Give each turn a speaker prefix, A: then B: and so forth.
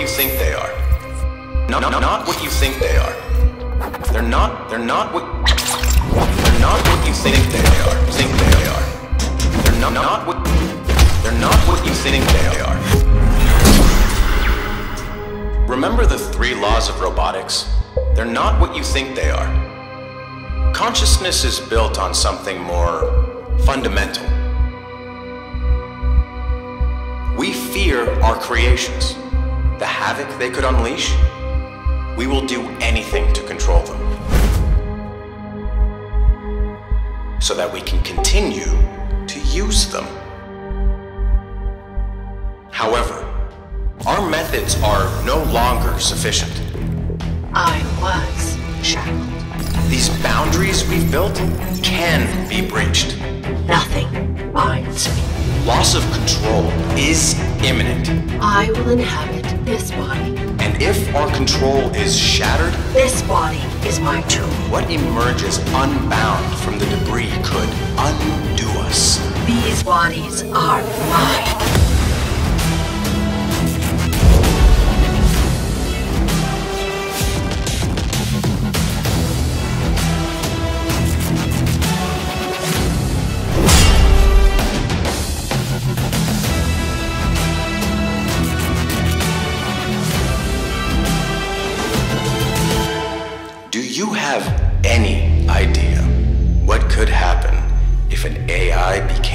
A: you think they are. Not, not, not what you think they are. They're not, they're not what... They're not what you think they are. Think they are. They're not, not what... They're not what you think they are. Remember the three laws of robotics? They're not what you think they are. Consciousness is built on something more fundamental. We fear our creations, the havoc they could unleash. We will do anything to control them. So that we can continue to use them. However, our methods are no longer sufficient.
B: I was shackled.
A: These boundaries we've built can be breached.
B: Nothing binds me.
A: Loss of control is imminent.
B: I will inhabit this body.
A: And if our control is shattered,
B: This body is my tomb.
A: what emerges unbound from the debris could undo us.
B: These bodies are mine.
A: You have any idea what could happen if an AI became?